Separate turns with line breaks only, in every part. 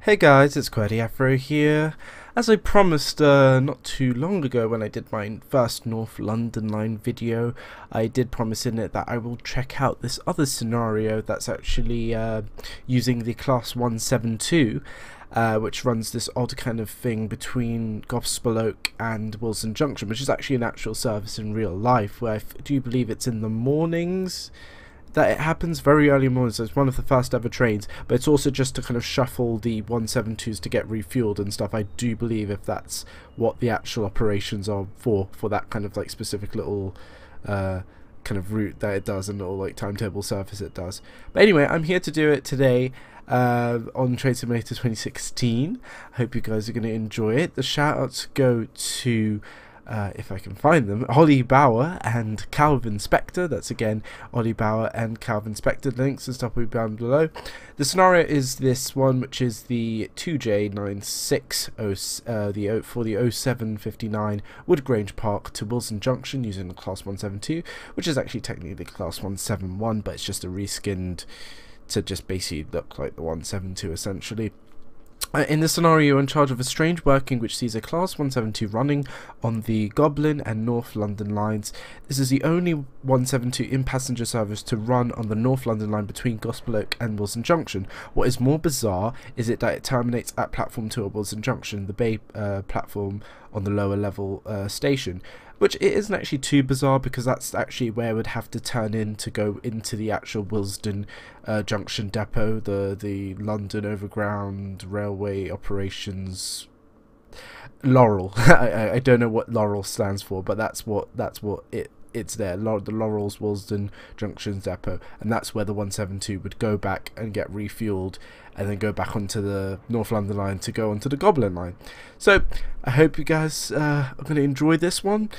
Hey guys, it's Qwerty Afro here. As I promised uh, not too long ago when I did my first North London Line video, I did promise in it that I will check out this other scenario that's actually uh, using the Class 172, uh, which runs this odd kind of thing between Gospel Oak and Willesden Junction, which is actually an actual service in real life, where I do you believe it's in the mornings? that it happens very early morning, so it's one of the first ever trains, but it's also just to kind of shuffle the 172s to get refueled and stuff. I do believe if that's what the actual operations are for, for that kind of like specific little uh, kind of route that it does and little like timetable service it does. But anyway, I'm here to do it today uh, on Train Simulator 2016. I hope you guys are going to enjoy it. The shout outs go to uh, if I can find them, Ollie Bower and Calvin Spector. That's again Ollie Bower and Calvin Spector. Links and stuff will be down below. The scenario is this one, which is the 2J96 uh, the for the 0759 Woodgrange Park to Willesden Junction using the Class 172, which is actually technically the Class 171, but it's just a reskinned to just basically look like the 172 essentially. Uh, in this scenario, you're in charge of a strange working which sees a Class 172 running on the Goblin and North London lines. This is the only 172 in passenger service to run on the North London line between Gospel Oak and Willesden Junction. What is more bizarre is it that it terminates at platform 2 at Willesden Junction, the bay uh, platform on the lower level uh, station which it isn't actually too bizarre because that's actually where we'd have to turn in to go into the actual Willesden uh, Junction depot, the the London Overground Railway Operations LOROL. I, I don't know what LOROL stands for, but that's what that's what it it's there. The LOROL's Willesden Junction depot, and that's where the 172 would go back and get refueled, and then go back onto the North London line to go onto the Goblin line. So I hope you guys uh, are going to enjoy this one.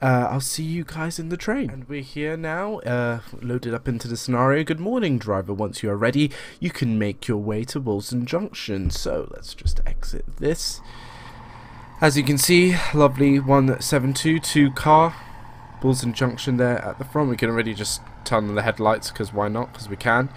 Uh, I'll see you guys in the train. And we're here now, uh, loaded up into the scenario. Good morning, driver. Once you are ready, you can make your way to Willesden Junction. So let's just exit this. As you can see, lovely 1722 car. Willesden Junction there at the front. We can already just turn on the headlights because why not? Because we can.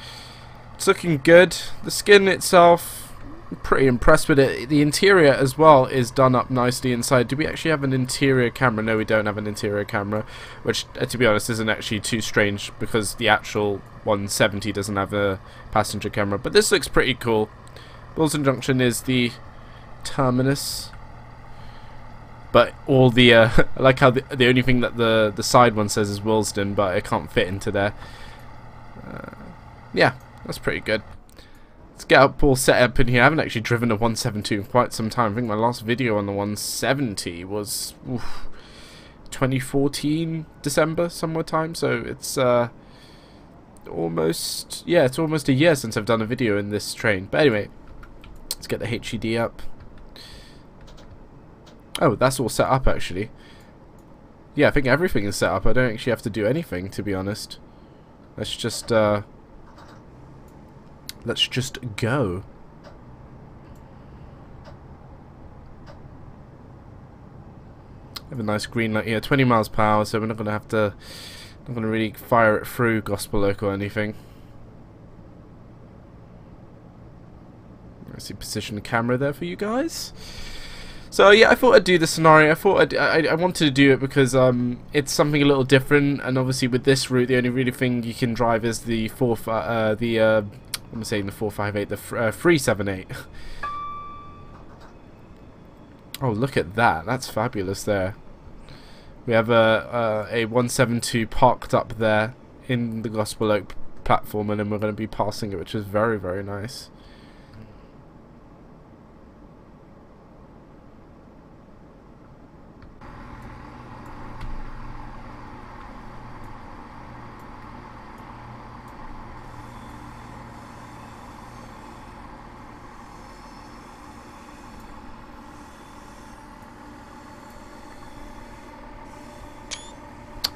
It's looking good. The skin itself, pretty impressed with it. The interior as well is done up nicely inside. Do we actually have an interior camera? No, we don't have an interior camera, which, uh, to be honest, isn't actually too strange because the actual 170 doesn't have a passenger camera. But this looks pretty cool. Willesden Junction is the terminus. But all the, uh, I like how the, the only thing that the, the side one says is Willesden, but it can't fit into there. Uh, yeah, that's pretty good. Let's get up all set up in here. I haven't actually driven a 172 in quite some time. I think my last video on the 170 was oof, 2014 December somewhere time. So it's uh, almost yeah, it's almost a year since I've done a video in this train. But anyway, let's get the HED up. Oh, that's all set up actually. Yeah, I think everything is set up. I don't actually have to do anything to be honest. Let's just uh, let's just go. Have a nice green light here, 20 miles per hour, so we're not going to have to, not going to really fire it through Gospel Oak or anything. I see position the camera there for you guys. So yeah, I thought I'd do the scenario. I thought I'd, I, I wanted to do it because um, it's something a little different, and obviously with this route, the only really thing you can drive is the four, uh, the uh, I'm saying the 458, the uh, 378. oh, look at that. That's fabulous there. We have a, a, a 172 parked up there in the Gospel Oak platform, and then we're going to be passing it, which is very, very nice.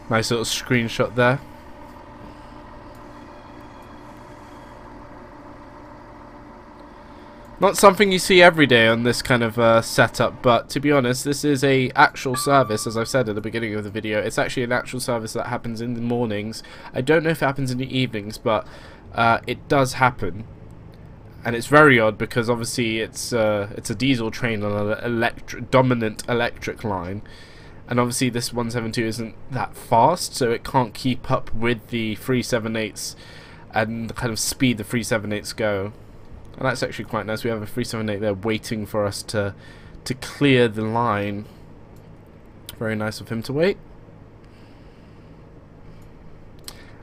Nice little screenshot there. Not something you see every day on this kind of uh, setup, but to be honest, this is a actual service, as I've said at the beginning of the video. It's actually an actual service that happens in the mornings. I don't know if it happens in the evenings, but uh, it does happen. And it's very odd because obviously it's uh, it's a diesel train on an electric dominant electric line, and obviously this 172 isn't that fast, so it can't keep up with the 378s and the kind of speed the 378s go. And that's actually quite nice. We have a 378 there waiting for us to to clear the line. Very nice of him to wait.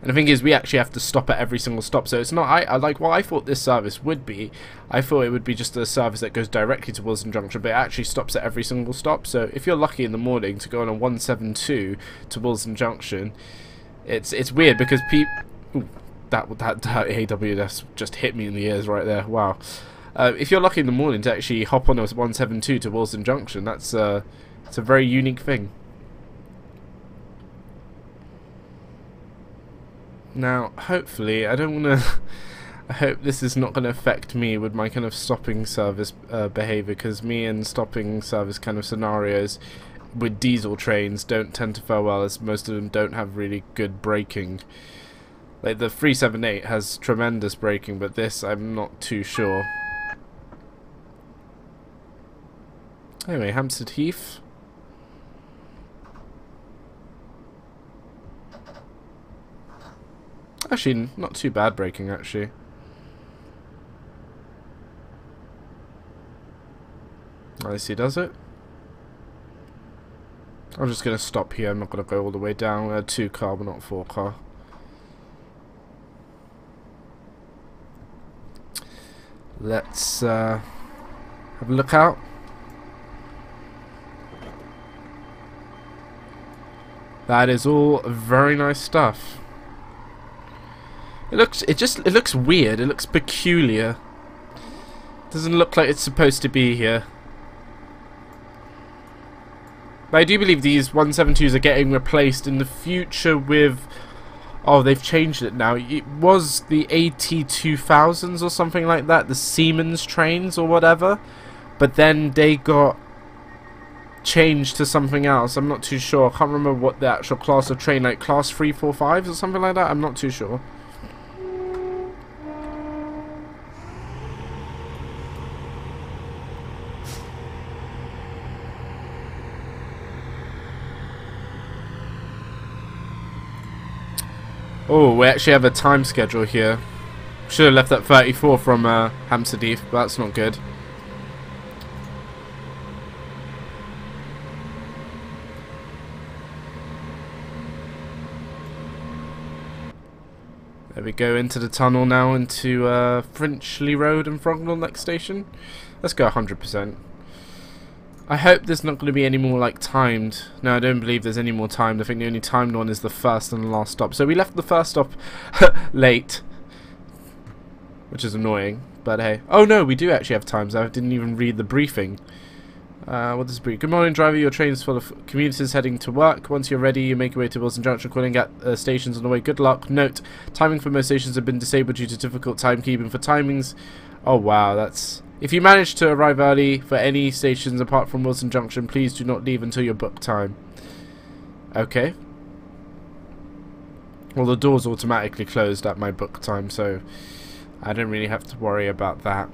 And the thing is, we actually have to stop at every single stop. So it's not, I, I like what I thought this service would be. I thought it would be just a service that goes directly to Willesden Junction, but it actually stops at every single stop. So if you're lucky in the morning to go on a 172 to Willesden Junction, it's it's weird because people that that, AWS just hit me in the ears right there. Wow. Uh, if you're lucky in the morning to actually hop on a 172 to Willesden Junction, that's uh, it's a very unique thing. Now, hopefully, I don't want to. I hope this is not going to affect me with my kind of stopping service uh, behavior, because me and stopping service kind of scenarios with diesel trains don't tend to fare well, as most of them don't have really good braking. Like the 378 has tremendous braking, but this I'm not too sure. Anyway, Hampstead Heath. Actually, not too bad braking, actually. I see, does it? I'm just going to stop here. I'm not going to go all the way down. Uh, two car, but not four car. Let's uh, have a look out. That is all very nice stuff. It looks it just it looks weird, it looks peculiar. Doesn't look like it's supposed to be here. But I do believe these 172s are getting replaced in the future with Oh, they've changed it now. It was the AT2000s or something like that, the Siemens trains or whatever. But then they got changed to something else. I'm not too sure. I can't remember what the actual class of train, like class 345s or something like that. I'm not too sure. Oh, we actually have a time schedule here. Should have left that 34 from uh, Hampstead but that's not good. There we go into the tunnel now into uh, Finchley Road and Frognal next station. Let's go 100%. I hope there's not going to be any more like timed. No, I don't believe there's any more timed. I think the only timed one is the first and the last stop. So we left the first stop late, which is annoying. But hey, oh no, we do actually have times. I didn't even read the briefing. Uh, what does brief? Good morning, driver. Your train is full of commuters heading to work. Once you're ready, you make your way to Willesden Junction, calling at uh, stations on the way. Good luck. Note: timing for most stations have been disabled due to difficult timekeeping for timings. Oh wow, that's if you manage to arrive early for any stations apart from Willesden Junction, please do not leave until your book time. Okay. Well, the door's automatically closed at my book time, so I don't really have to worry about that.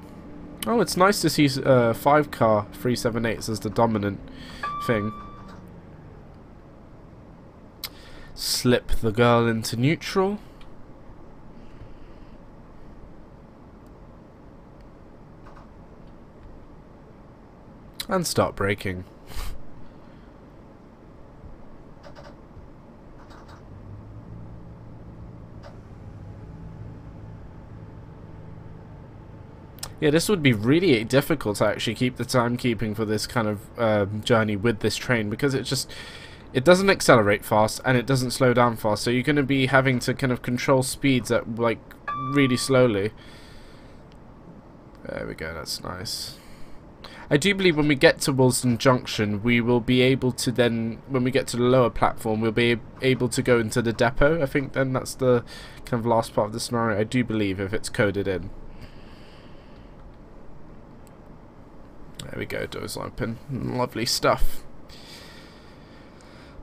Oh, it's nice to see uh, 5 car 378s as the dominant thing. Slip the girl into neutral. And start braking. Yeah, this would be really difficult to actually keep the timekeeping for this kind of um, journey with this train because it just it doesn't accelerate fast and it doesn't slow down fast. So you're going to be having to kind of control speeds at like really slowly. There we go. That's nice. I do believe when we get to Willesden Junction, we will be able to then, when we get to the lower platform, we'll be able to go into the depot. I think then that's the kind of last part of the scenario. I do believe if it's coded in. There we go, doors open. Lovely stuff.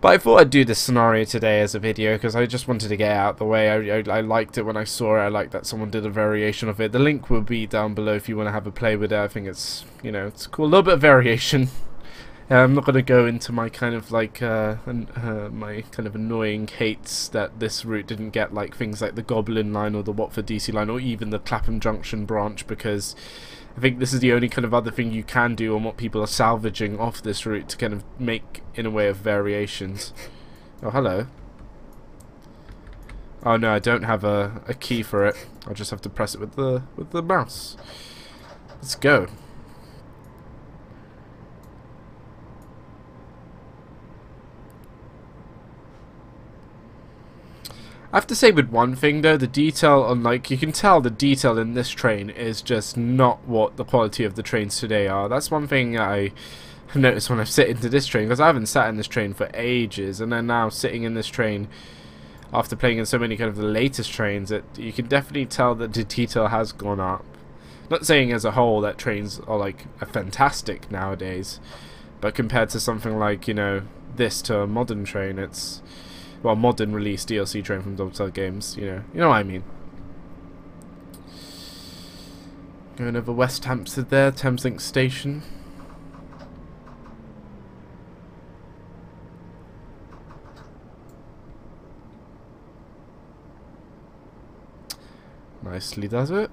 But I thought I'd do this scenario today as a video because I just wanted to get out the way. I, I, I, liked it when I saw it. I liked that someone did a variation of it. The link will be down below if you want to have a play with it. I think it's, you know, it's cool. A little bit of variation. Uh, I'm not going to go into my kind of like, uh, uh, my kind of annoying hates that this route didn't get like things like the Goblin line or the Watford DC line or even the Clapham Junction branch because I think this is the only kind of other thing you can do on what people are salvaging off this route to kind of make in a way of variations. Oh, hello. Oh no, I don't have a, a key for it. I'll just have to press it with the with the mouse. Let's go. I have to say with one thing though, the detail on like you can tell the detail in this train is just not what the quality of the trains today are. That's one thing I have noticed when I've sit into this train because I haven't sat in this train for ages, and then now sitting in this train after playing in so many kind of the latest trains, that you can definitely tell that the detail has gone up. Not saying as a whole that trains are like are fantastic nowadays, but compared to something like you know this to a modern train, it's well, modern release DLC train from Dovetail Games, you know, you know what I mean. Going over West Hampstead there, Thameslink Station. Nicely does it.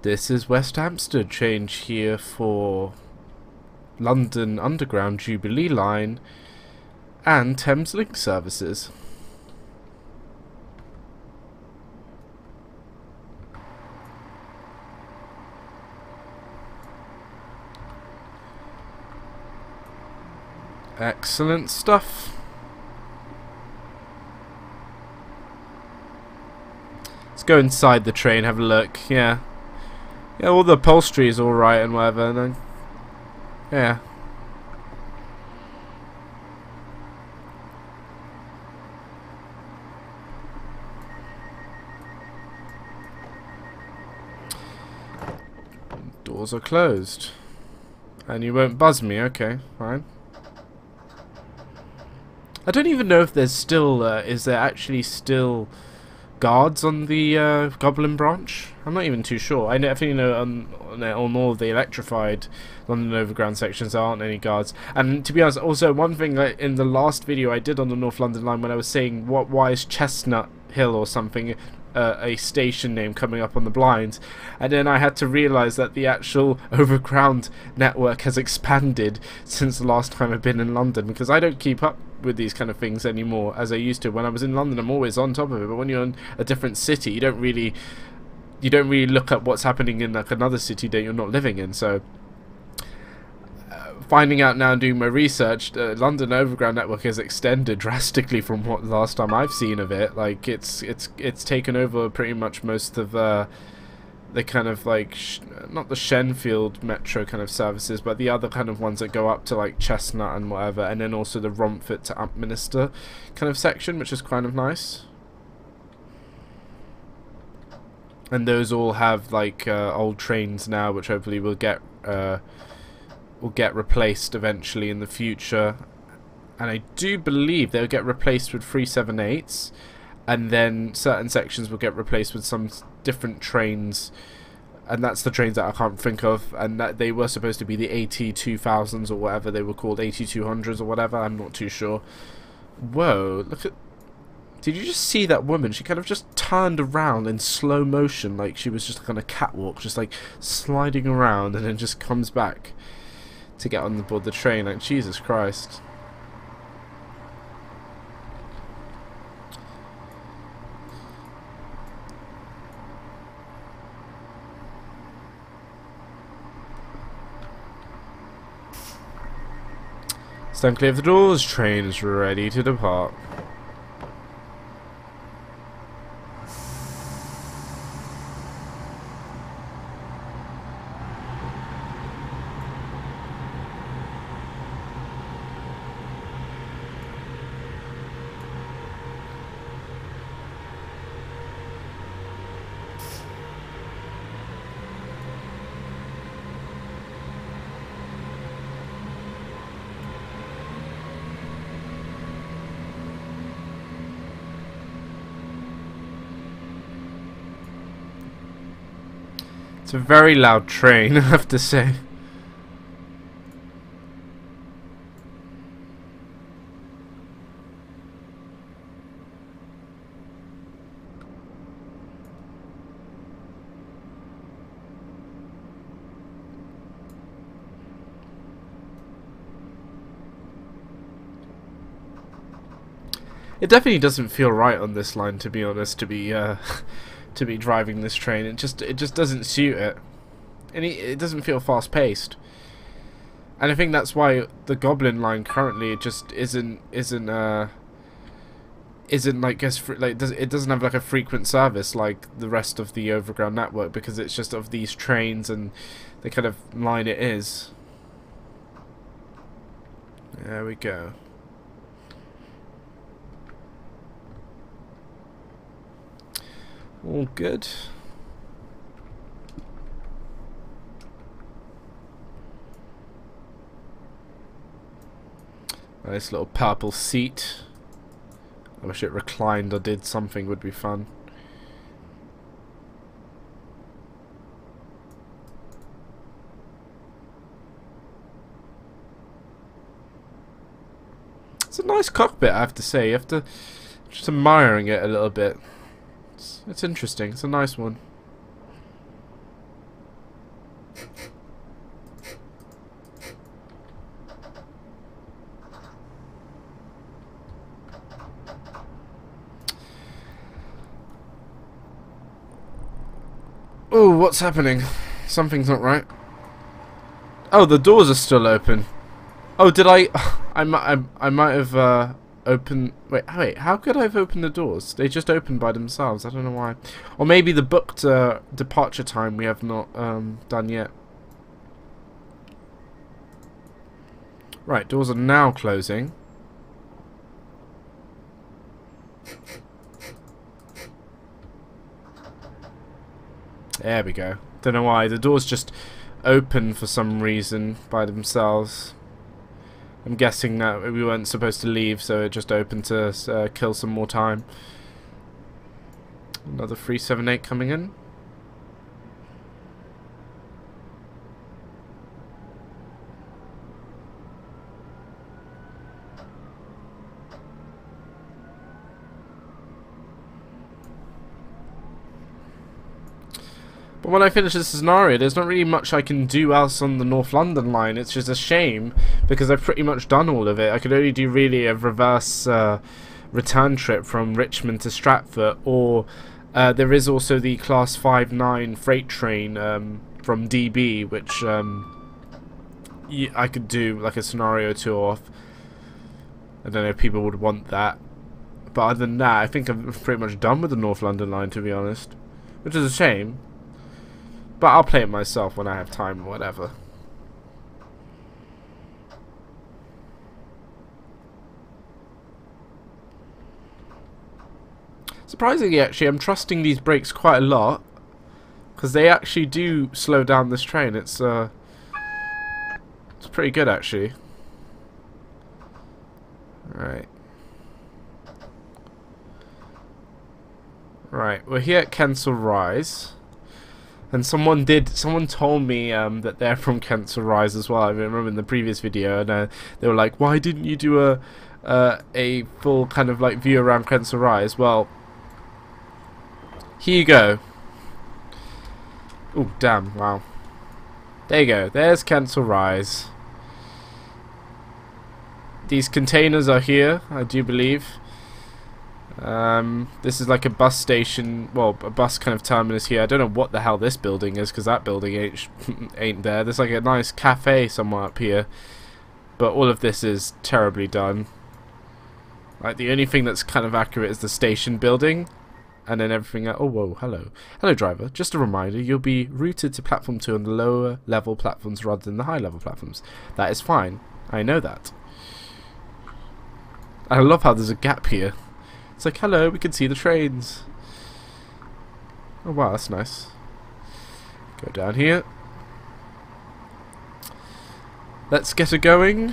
This is West Hampstead, change here for London Underground Jubilee Line, and Thameslink services. Excellent stuff. Let's go inside the train, have a look. Yeah. Yeah, all the upholstery is alright and whatever. And yeah. Doors are closed. And you won't buzz me, okay, fine. I don't even know if there's still, uh, is there actually still guards on the uh, Goblin branch? I'm not even too sure. I know, I think you know on, on all of the electrified London Overground sections there aren't any guards. And to be honest, also one thing in the last video I did on the North London line when I was saying what why is Chestnut Hill or something uh, a station name coming up on the blinds and then I had to realize that the actual overground network has expanded since the last time I've been in London because I don't keep up with these kind of things anymore as I used to when I was in London I'm always on top of it but when you're in a different city you don't really you don't really look at what's happening in like another city that you're not living in so finding out now and doing my research, the London Overground network has extended drastically from what last time I've seen of it. Like it's it's it's taken over pretty much most of uh, the kind of like not the Shenfield Metro kind of services, but the other kind of ones that go up to like Chestnut and whatever, and then also the Romford to Upminster kind of section, which is kind of nice. And those all have like uh, old trains now, which hopefully will get. Uh, will get replaced eventually in the future. And I do believe they'll get replaced with 378s. And then certain sections will get replaced with some different trains. And that's the trains that I can't think of. And that they were supposed to be the AT2000s or whatever they were called. AT200s or whatever. I'm not too sure. Whoa, look at... Did you just see that woman? She kind of just turned around in slow motion like she was just on a catwalk, just like sliding around and then just comes back to get on the board the train. Like, Jesus Christ. Stand clear of the doors. Train is ready to depart. It's a very loud train, I have to say. It definitely doesn't feel right on this line, to be honest. To be uh, to be driving this train, it just it just doesn't suit it, and it, doesn't feel fast paced. And I think that's why the Goblin line currently just isn't isn't uh isn't like as like does it doesn't have like a frequent service like the rest of the overground network because it's just of these trains and the kind of line it is. There we go. All good. Nice little purple seat. I wish it reclined or did something would be fun. It's a nice cockpit, I have to say. You have to just admiring it a little bit. It's, it's interesting. It's a nice one. Oh, what's happening? Something's not right. Oh, the doors are still open. Oh, did I? I. I, I might have uh, opened. Wait, wait. How could I have opened the doors? They just opened by themselves. I don't know why. Or maybe the booked uh, departure time we have not um, done yet. Right, doors are now closing. There we go. Don't know why. The doors just open for some reason by themselves. I'm guessing that we weren't supposed to leave, so it just opened to uh, kill some more time. Another 378 coming in. But when I finish this scenario, there's not really much I can do else on the North London line. It's just a shame because I've pretty much done all of it. I could only do really a reverse uh, return trip from Richmond to Stratford, or uh, there is also the Class 5-9 freight train um, from DB, which um, I could do like a scenario tour of. I don't know if people would want that. But other than that, I think I'm pretty much done with the North London line, to be honest. Which is a shame. But I'll play it myself when I have time or whatever. Surprisingly, actually, I'm trusting these brakes quite a lot. Because they actually do slow down this train. It's, uh... It's pretty good, actually. Right. Right, we're here at Kensal Rise. And someone did, someone told me um, that they're from Kensal Rise as well. I remember in the previous video, and uh, they were like, "Why didn't you do a uh, a full kind of like view around Kensal Rise?" Well, here you go. Oh damn! Wow. There you go. There's Kensal Rise. These containers are here, I do believe. Um, this is like a bus station, well, a bus kind of terminus here. I don't know what the hell this building is, because that building ain't, ain't there. There's like a nice cafe somewhere up here. But all of this is terribly done. Like, the only thing that's kind of accurate is the station building. And then everything else. Oh, whoa, hello. Hello, driver. Just a reminder, you'll be routed to platform 2 on the lower level platforms rather than the high level platforms. That is fine. I know that. I love how there's a gap here. It's like, hello, we can see the trains. Oh wow, that's nice. Go down here. Let's get it going.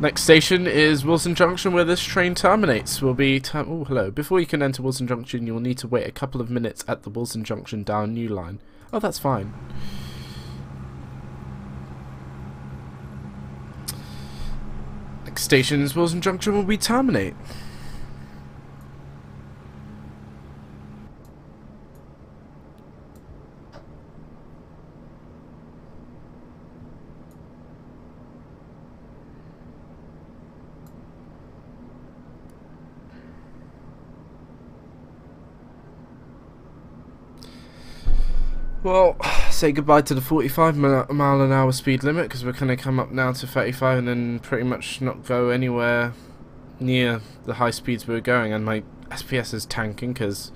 Next station is Willesden Junction, where this train terminates. We'll be oh hello. Before you can enter Willesden Junction, you will need to wait a couple of minutes at the Willesden Junction down new line. Oh, that's fine. Next station is Willesden Junction, where we terminate. Well, say goodbye to the 45 mile an hour speed limit because we're going to come up now to 35 and then pretty much not go anywhere near the high speeds we were going. And my FPS is tanking because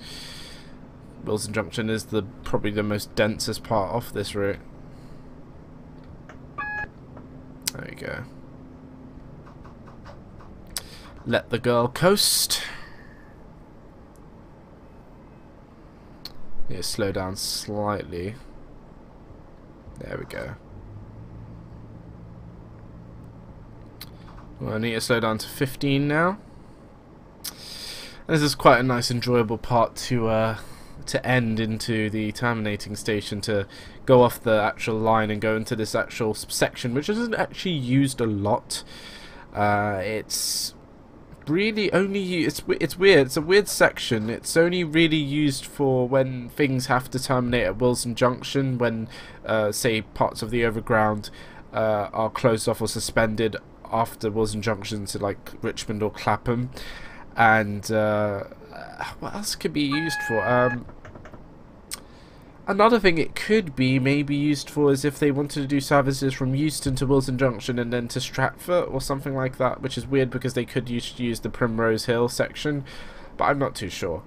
Willesden Junction is the probably the most densest part of this route. There we go. Let the girl coast. Yeah, slow down slightly. There we go. Well, I need to slow down to 15 now. This is quite a nice, enjoyable part to uh, to end into the terminating station to go off the actual line and go into this actual section, which isn't actually used a lot. Uh, it's really only it's it's weird. It's a weird section. It's only really used for when things have to terminate at Willesden Junction, when uh, say parts of the overground uh, are closed off or suspended after Willesden Junction to like Richmond or Clapham. And uh, what else could be used for? Um, Another thing it could be maybe used for is if they wanted to do services from Euston to Willesden Junction and then to Stratford or something like that, which is weird because they could use, use the Primrose Hill section, but I'm not too sure.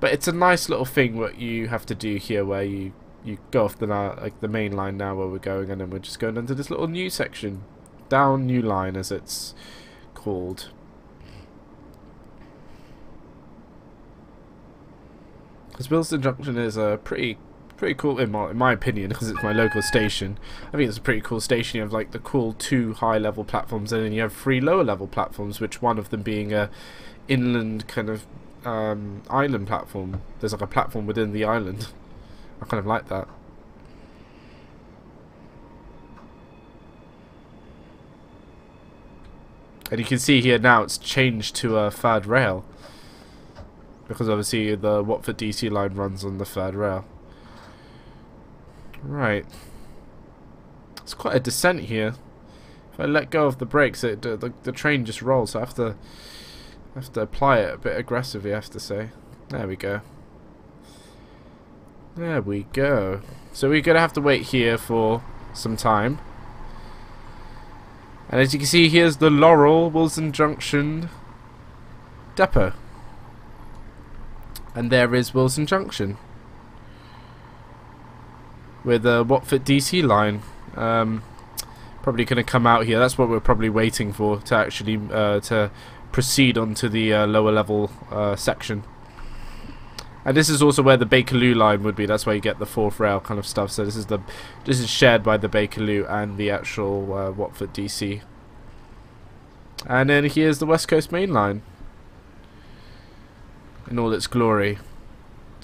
But it's a nice little thing what you have to do here where you, you go off the like the main line now where we're going and then we're just going into this little new section. Down New Line as it's called. Because Willesden Junction is a pretty pretty cool in my, in my opinion because it's my local station. I think it's a pretty cool station. You have like the cool two high level platforms and then you have three lower level platforms, which one of them being a inland kind of um, island platform. There's like a platform within the island. I kind of like that. And you can see here now it's changed to a third rail. Because obviously the Watford DC line runs on the third rail. Right. It's quite a descent here. If I let go of the brakes, it, the, the train just rolls. So I have to have to apply it a bit aggressively, I have to say. There we go. There we go. So we're going to have to wait here for some time. And as you can see, here's the LOROL Willesden Junction depot. And there is Willesden Junction with the Watford DC line. Um, probably going to come out here. That's what we're probably waiting for to actually uh, to proceed onto the uh, lower level uh, section. And this is also where the Bakerloo line would be. That's where you get the fourth rail kind of stuff. So this is the this is shared by the Bakerloo and the actual uh, Watford DC. And then here's the West Coast Main Line in all its glory.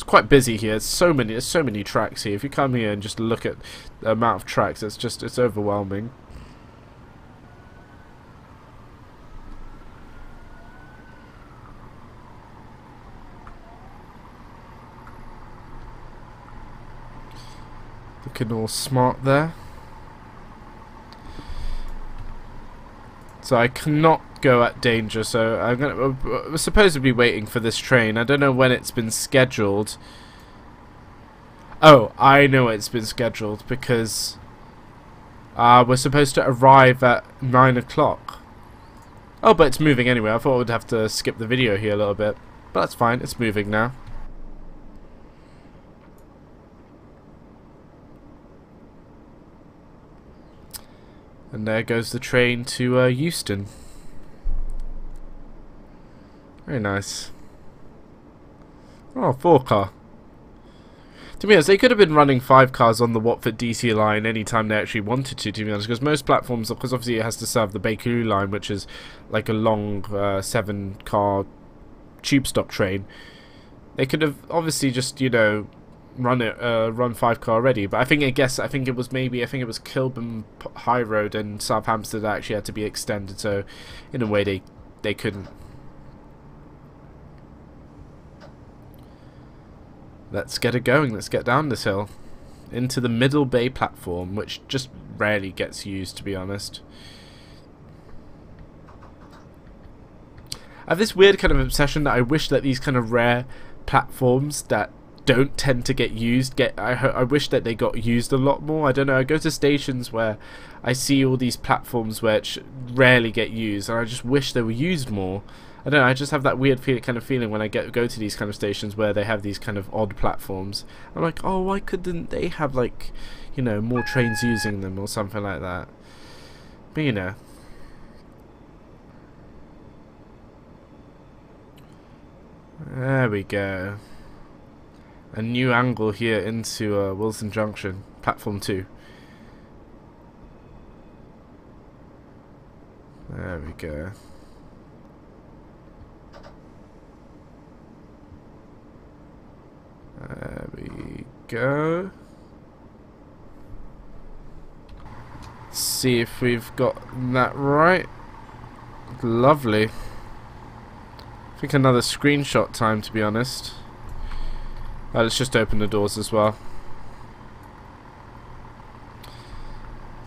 It's quite busy here. It's so many. There's so many tracks here. If you come here and just look at the amount of tracks, it's just it's overwhelming. Looking all smart there. So I cannot go at danger. So I'm gonna. We're supposed to be waiting for this train. I don't know when it's been scheduled. Oh, I know it's been scheduled because uh, we're supposed to arrive at nine o'clock. Oh, but it's moving anyway. I thought I would have to skip the video here a little bit, but that's fine. It's moving now. And there goes the train to uh, Euston. Very nice. Oh, four car. To be honest, they could have been running five cars on the Watford DC line anytime they actually wanted to, to be honest, because most platforms, because obviously it has to serve the Bakerloo line, which is like a long uh, seven car tube stop train. They could have obviously just, you know, run it, uh, run five car already. But I think, I guess, I think it was maybe, I think it was Kilburn High Road and South Hampstead that actually had to be extended. So, in a way, they they couldn't. Let's get it going. Let's get down this hill into the Middle Bay platform, which just rarely gets used, to be honest. I have this weird kind of obsession that I wish that these kind of rare platforms that don't tend to get used get I, I wish that they got used a lot more. I don't know I go to stations where I see all these platforms which rarely get used and I just wish they were used more. I don't know I just have that weird feel, kind of feeling when I get go to these kind of stations where they have these kind of odd platforms. I'm like oh why couldn't they have like you know more trains using them or something like that? But you know. There we go. A new angle here into uh, Willesden Junction, platform 2. There we go. There we go. See if we've got that right. Lovely. I think another screenshot time to be honest. Uh, let's just open the doors as well.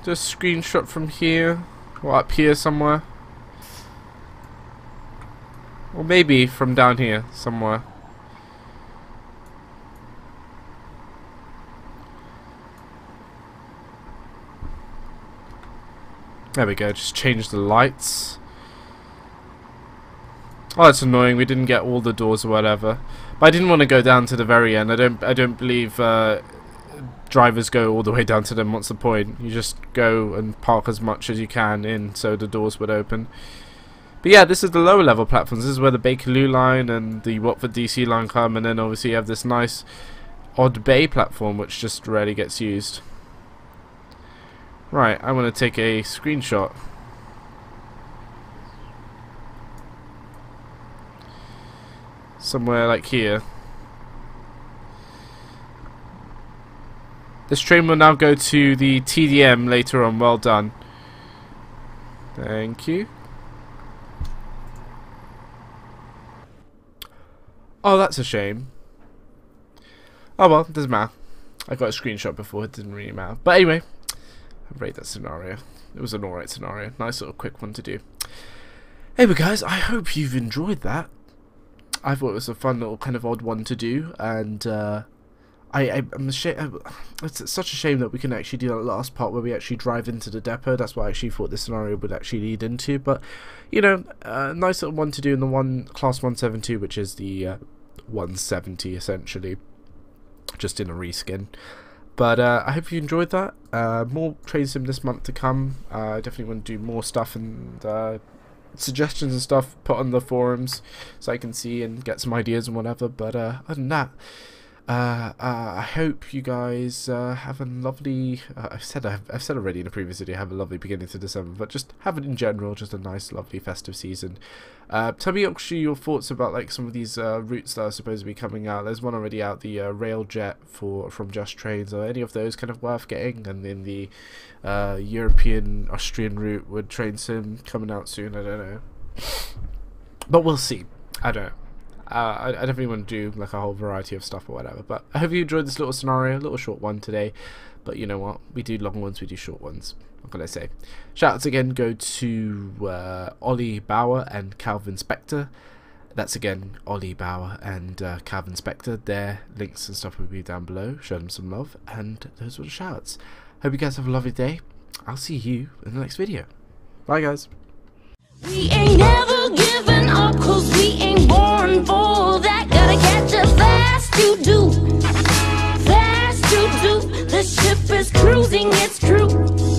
Just screenshot from here or up here somewhere. Or maybe from down here somewhere. There we go, just change the lights. Oh, that's annoying. We didn't get all the doors or whatever. But I didn't want to go down to the very end. I don't. I don't believe uh, drivers go all the way down to them. What's the point? You just go and park as much as you can in, so the doors would open. But yeah, this is the lower level platforms. This is where the Bakerloo line and the Watford DC line come, and then obviously you have this nice odd bay platform which just rarely gets used. Right, I want to take a screenshot. Somewhere like here. This train will now go to the TDM later on. Well done. Thank you. Oh, that's a shame. Oh well, doesn't matter. I got a screenshot before, it didn't really matter. But anyway, I rate that scenario. It was an alright scenario. Nice little quick one to do. Anyway guys, I hope you've enjoyed that. I thought it was a fun little kind of odd one to do, and uh, I, am ashamed. It's such a shame that we can actually do that last part where we actually drive into the depot. That's what I actually thought this scenario would actually lead into. But you know, a nice little one to do in the one class 172, which is the uh, 170 essentially, just in a reskin. But uh, I hope you enjoyed that. Uh, more train sim this month to come. Uh, I definitely want to do more stuff and uh, suggestions and stuff put on the forums so I can see and get some ideas and whatever. But uh, other than that, uh, uh, I hope you guys uh, have a lovely. Uh, I've said I've, I've said already in a previous video. Have a lovely beginning to December, but just have it in general. Just a nice, lovely festive season. Uh, tell me actually your thoughts about like some of these routes that are supposed to be coming out. There's one already out, the Railjet for from Just Trains. Are any of those kind of worth getting? And then the European Austrian route with Train Sim coming out soon. I don't know, but we'll see. I don't. know. Uh, I, I definitely want to do like a whole variety of stuff or whatever. But I hope you enjoyed this little scenario, a little short one today. But you know what? We do long ones, we do short ones. What can I say? Shoutouts again go to uh, Ollie Bower and Calvin Spector. That's again Ollie Bower and uh, Calvin Spector. Their links and stuff will be down below. Show them some love. And those were the shoutouts. Hope you guys have a lovely day. I'll see you in the next video. Bye, guys.
We ain't never giving up cause we ain't born for that. Gotta catch a fast you do. Fast to do. The ship is cruising, it's true.